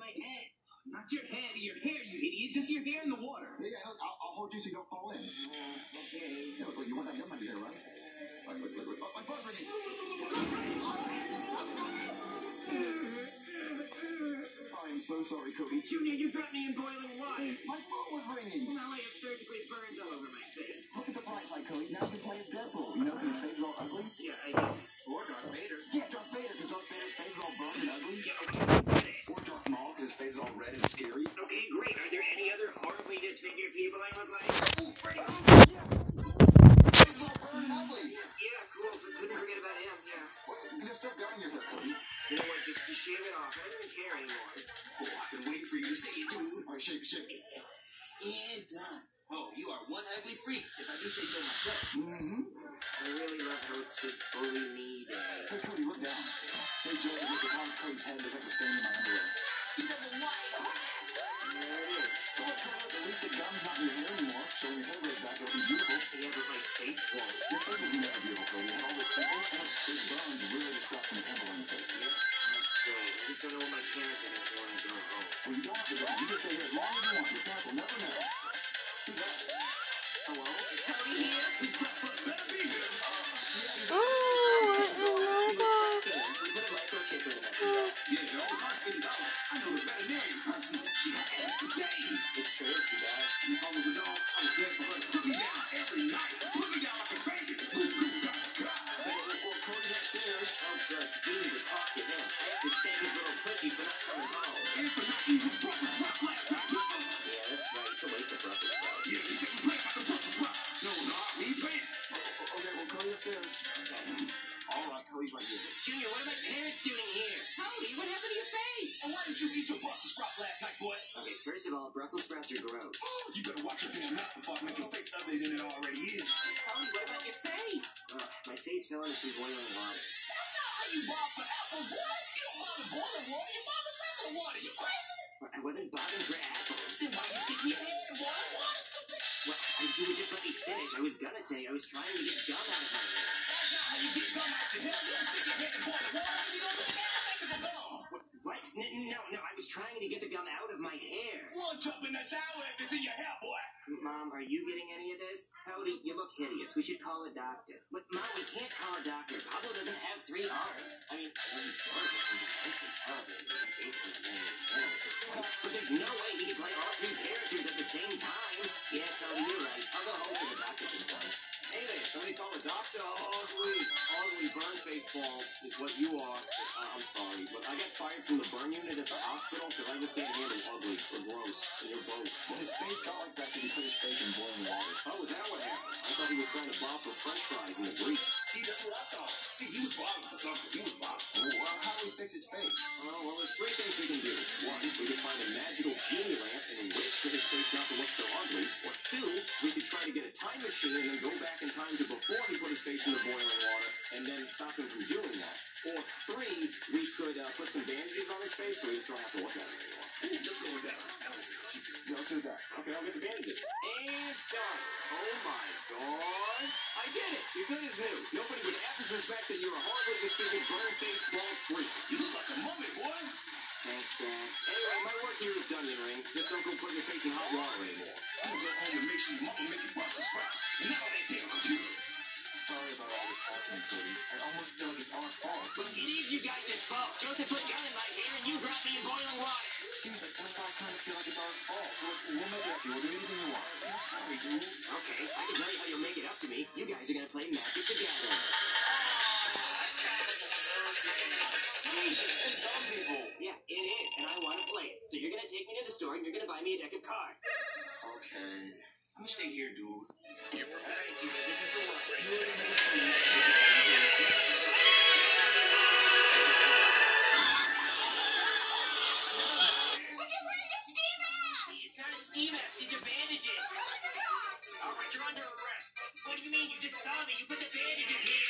my head. Not your head, your hair, you idiot. Just your hair in the water. Yeah, yeah, look, I'll, I'll hold you so you don't fall in. Okay. Yeah, look, look, you want that gum out of your hair, right? Look, look, look, look. My phone's ringing. I am so sorry, Cody. Junior, you dropped me in boiling water. My phone was ringing. Now I have third degree burns all over my face. Look at the bright side, Cody. Now you can play as Deadpool. Been waiting for you to say it, dude. All right, shake it, shake it. And done. Oh, you are one ugly freak, if I do say so myself. Mm-hmm. I really love how it's just bully me day. Hey, Cody, look down. Hey, Joey, look at the top of Cody's head. Looks like a stain in my underwear. He doesn't what? There it is. So look, Cody, look, at least the gum's not in your hair anymore. So when your hair grows back, it'll be beautiful. Yeah, but my face won't. Your face was never beautiful, Cody. You had all those pimples, and those burns really distract from the pimple on your face. Yeah, that's. I just don't know what my parents are going to say when I go home. Well, you don't have to go. You can stay here as long as you want. Your parents will never know. Who's that? Hello? Is Cody here? The veterinarian personally. She got ass for days. It's true, she died. And if I was a dog, I would beg for her to put me down every night. Oh, oh. Junior, what are my parents doing here? Cody, what happened to your face? And why did you eat your Brussels sprouts last night, boy? Okay, first of all, Brussels sprouts are gross. You better watch your damn mouth before I make your face ugly than it already is. Cody, what about your face? My face fell into some boiling water. That's not how you bob for apples, boy. Water, you bob in regular water. You crazy? I wasn't bobbing for apples. Then why you stick your head in water? Well, I, you would just let me finish. I was gonna say I was trying to get gum out of my hair. That's not how you get gum out your hair. You don't stick your head in boiling water and you go to the gas station for gum. What? what? N- no, no, I was trying to get the gum out of my hair. Run jump in the shower if it's in your hair, boy. Mom, are you getting any of this? Cody, you look hideous. We should call a doctor. But Mom, we can't call a doctor. Pablo doesn't have three arms. I mean, I know he's smart. He's immensely talented. He's basically playing the channel at this point. But there's no way he can play all three characters at the same time. Is what you are. Uh, I'm sorry, but I got fired from the burn unit at the hospital because I just can't handle ugly or gross. And you're both. Well, his face got like that because he put his face in boiling water. Oh, is that what happened? I thought he was trying to bob for french fries in the grease. See, that's what I thought. See, he was bobbing for something. He was bobbing. Oh, well, how do we fix his face? Oh, well, there's three things we can do. One, we can find a magical genie lamp and wish for his face not to look so ugly. Or two, we could try to get a time machine and then go back in time to before he put his face in the boiling water and then stop him from doing that. Or three, we could uh, put some bandages on his face so he just don't have to look at him anymore. Ooh, let's go with that. That was cheap. Let's do that. Okay, I'll get the bandages. And done. Oh my gosh. I did it. You're good as new. Nobody would ever suspect that you're a horribly disfigured, burn-faced, bald freak. You look like a mummy, boy. Thanks, Dad. Anyway, my work here is done, you rings. Just don't go put your face in hot water anymore. I'm gonna go home and make sure your mama make you Brussels sprouts. And not on that damn computer. Sorry about all this happening, Cody. I almost feel like it's our fault. But it is you guys' fault. Joseph put gum in my hair and you dropped me in boiling water. See, but that's why I kind of feel like it's our fault. So we'll make it up to you. We'll do anything you want. I'm sorry, dude. Okay, I can tell you how you'll make it up to me. You guys are gonna play Magic the Gathering. Yeah, it is, and I want to play it. So you're gonna take me to the store and you're gonna buy me a deck of cards. Okay. I'm gonna stay here, dude. You're right, Jimmy. This is the one. You already made some magic. It's not a ski mask. These are bandages. All right, you're under arrest. What do you mean? You just saw me. You put the bandages here.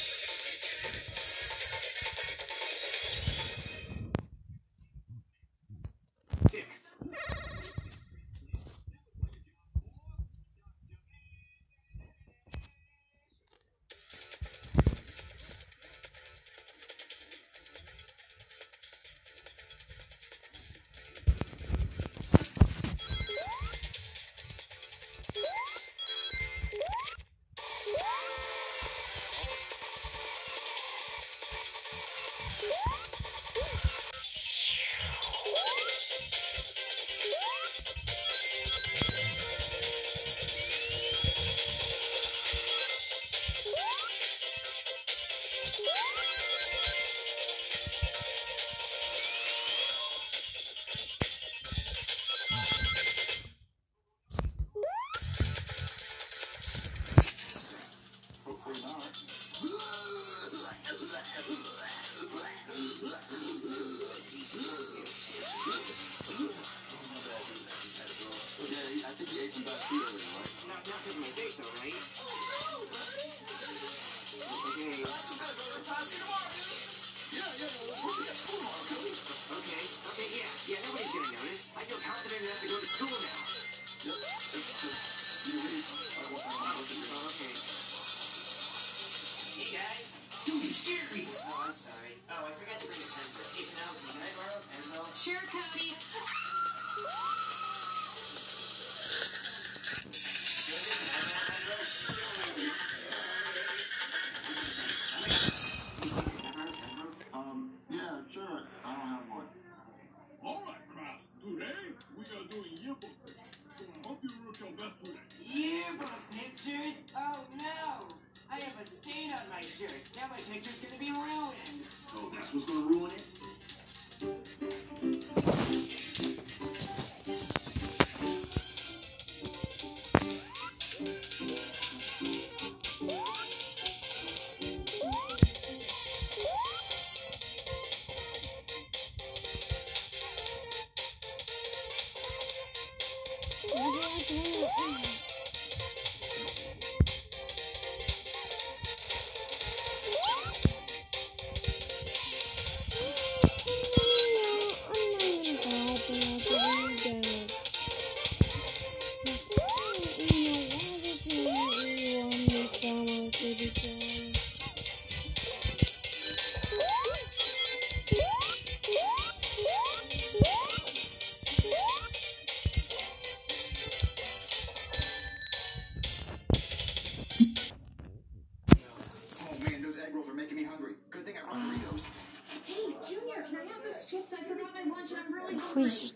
school tomorrow, Cody. Okay. Okay, yeah. Yeah, nobody's gonna notice. I feel confident enough to go to school now. Okay. Hey, guys. Dude, you scared me. Oh, I'm sorry. Oh, I forgot to bring a pencil. Hey, Penelope, can I borrow a pencil? Sure. Oh, no. I have a stain on my shirt. Now my picture's gonna be ruined. Oh, that's what's gonna ruin it?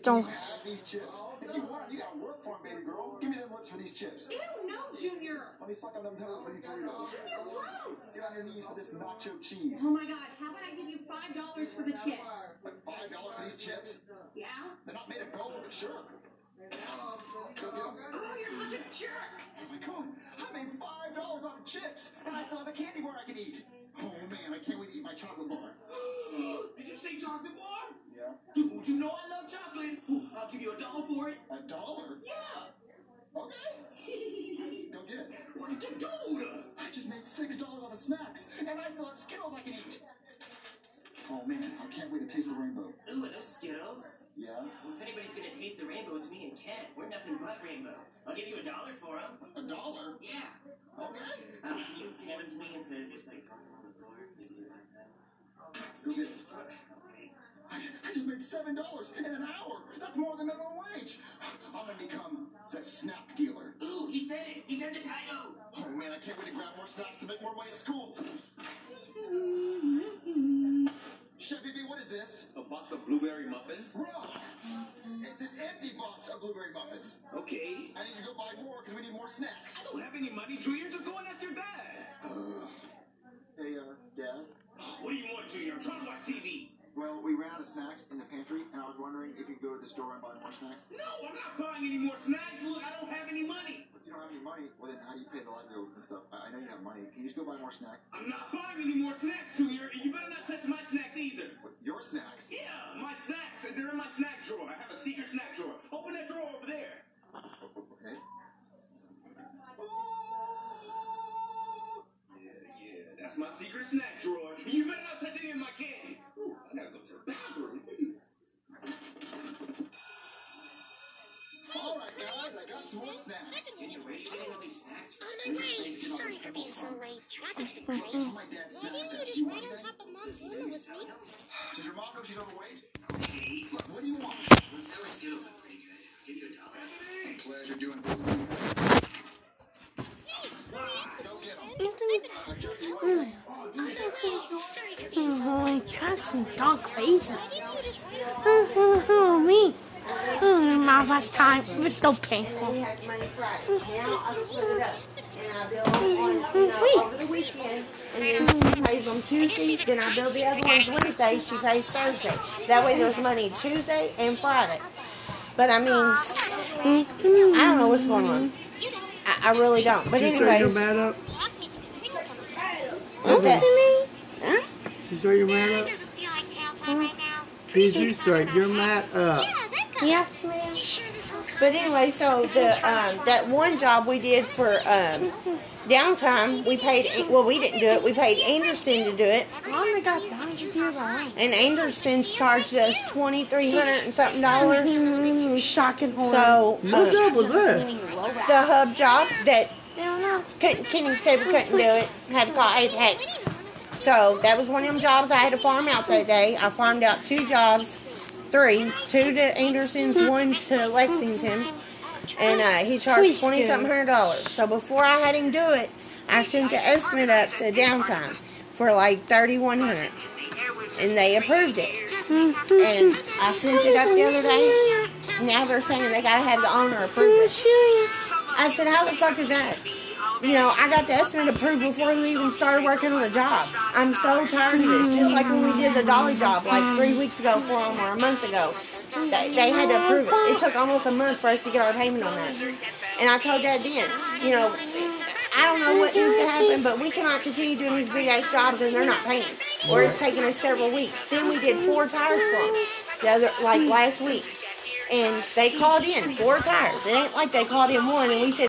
Don't. Have these chips. If you want 'em, you gotta work for 'em, baby girl. Give me them lips for these chips. Ew, no, Junior. Let me suck on them toes for these Doritos. Junior, gross. Get on your knees for this nacho cheese. Oh my god, how about I give you five dollars for the chips? Like five dollars for these chips? Yeah? They're not made of gold, but sure. Go. Oh, you're such a jerk. Oh my god, I made five dollars off of chips, and I still have a candy bar I can eat. Oh man, I can't wait to eat my chocolate bar. Did you say chocolate bar? Yeah. Dude, you know I love chocolate. I'll give you a dollar for it. A dollar? Yeah. Okay. Go get it. What did you do? I just made six dollars off of snacks, and I still have Skittles I can eat. Oh man, I can't wait to taste the rainbow. Ooh, are those Skittles? Yeah? Well, if anybody's gonna taste the rainbow, it's me and Ken. We're nothing but rainbow. I'll give you a dollar for them. A dollar? Yeah. Okay. Uh, can you hand them to me instead of just like on the floor? Maybe like that. Go get it. Okay. I, I just made seven dollars in an hour. That's more than minimum wage. I'm gonna become the snack dealer. Ooh, he said it. He said the title. Oh man, I can't wait to grab more snacks to make more money at school. Chef Pee Pee, what is this? A box of blueberry muffins? Wrong. It's an empty box of blueberry muffins. Okay. I need to go buy more because we need more snacks. I don't have any money, Junior. Just go and ask your dad. Ugh. Hey, uh, Dad. What do you want, Junior? I'm trying to watch TV. Well, we ran out of snacks in the pantry, and I was wondering if you could go to the store and buy more snacks. No, I'm not buying any more snacks. Look, I don't have any money. But you don't have any money. Well, then how do you pay the light bill and stuff? I know you have money. Can you just go buy more snacks? I'm not buying any more snacks, Junior, and you better not touch my snacks either. What, your snacks? Yeah, my snacks. They're in my snack drawer. I have a secret snack drawer. Open that drawer over there. O- o- Okay. That's my secret snack drawer. You better not touch any of my candy. Ooh, I gotta go to the bathroom. All right, guys, I got snacks. Junior, where are you getting all these snacks from? On my way. Sorry for being so late. Traffic's been crazy. Why didn't you you just ride on top of Mom's limo with me? Does your mom know she's overweight? Look, what do you want? Sour Skittles look pretty good. I'll give you a dollar. Pleasure doing Go get 'em. Anthony, Oh, dude. Sorry for being so oh, late. he drives me dog crazy. Why didn't you just ride on Oh, oh, oh, me. Oh, my last time. It was so painful. We had money Friday. Now I split it up. And I bill them on, you know, over the weekend. And then she pays them Tuesday. Then I bill the other ones Wednesday. She pays Thursday. That way there's money Tuesday and Friday. But I mean, I don't know what's going on. I, I really don't. But anyways, mad up? that, You sure you're mad up? doesn't feel like tail time right now. Did you sir, you're mad up? Yeah, that guy. Yes, ma'am. You sure this whole but anyway, so the um, that one job we did for um, downtime, we paid. Well, we didn't do it. We paid Anderson to do it. Oh my god, Don, you do that. And Anderson's charged us twenty three hundred and something dollars. Mm, shocking horror. So What uh, job was that? the hub job that I don't know. couldn't, Kenny said we couldn't do it. Had to call Apex. So that was one of them jobs I had to farm out that day. I farmed out two jobs, three, two to Anderson's, one to Lexington, and uh, he charged twenty something hundred dollars. So before I had him do it, I sent the estimate up to downtime for like thirty one hundred, and they approved it. And I sent it up the other day. Now they're saying they gotta have the owner approve it. I said, how the fuck is that? You know, I got the estimate approved before we even started working on the job. I'm so tired of this. Just like when we did the dolly job like three weeks ago for them or a month ago. They, they had to approve it. It took almost a month for us to get our payment on that. And I told Dad then, you know, I don't know what needs to happen, but we cannot continue doing these big ass jobs and they're not paying. Or it's taking us several weeks. Then we did four tires for them the other, like last week. And they called in four tires. It ain't like they called in one and we said,